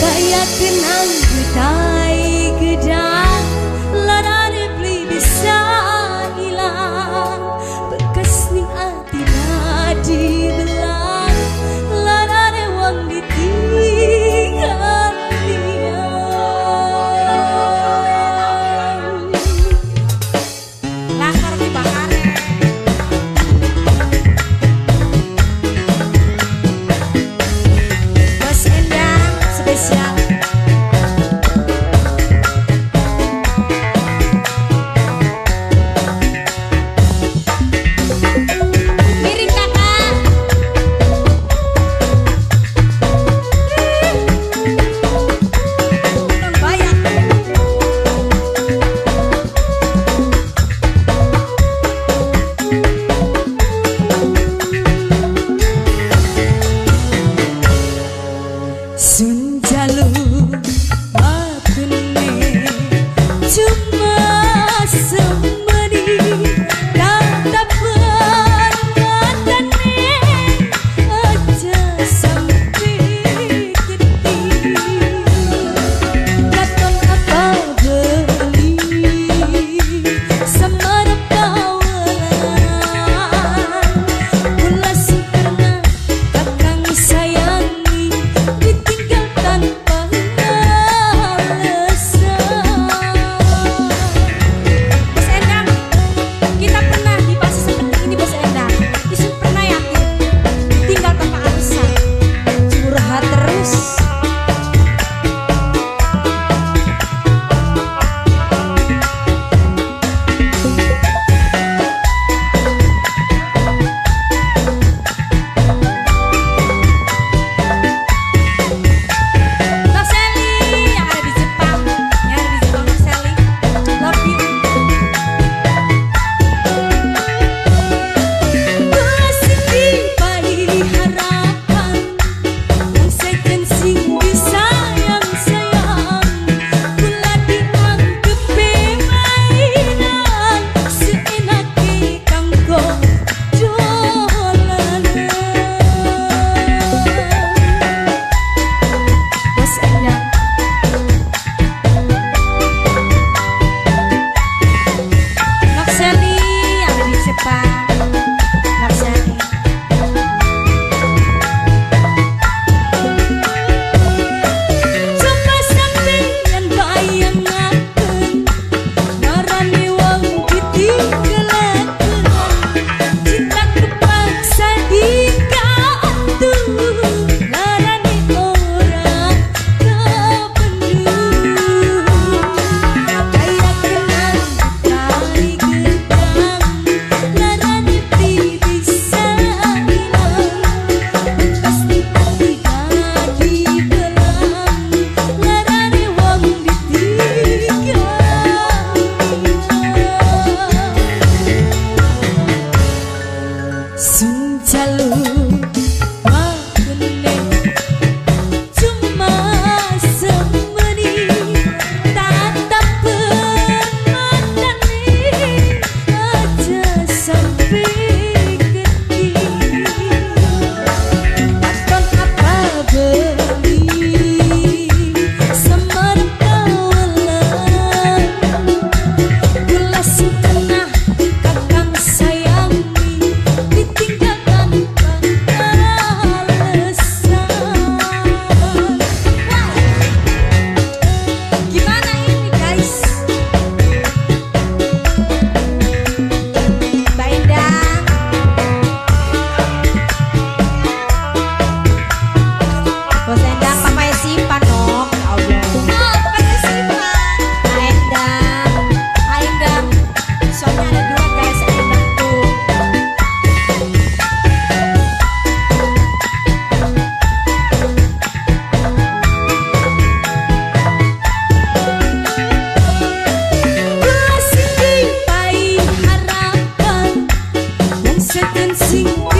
Kayak kenang gedai jalur assim.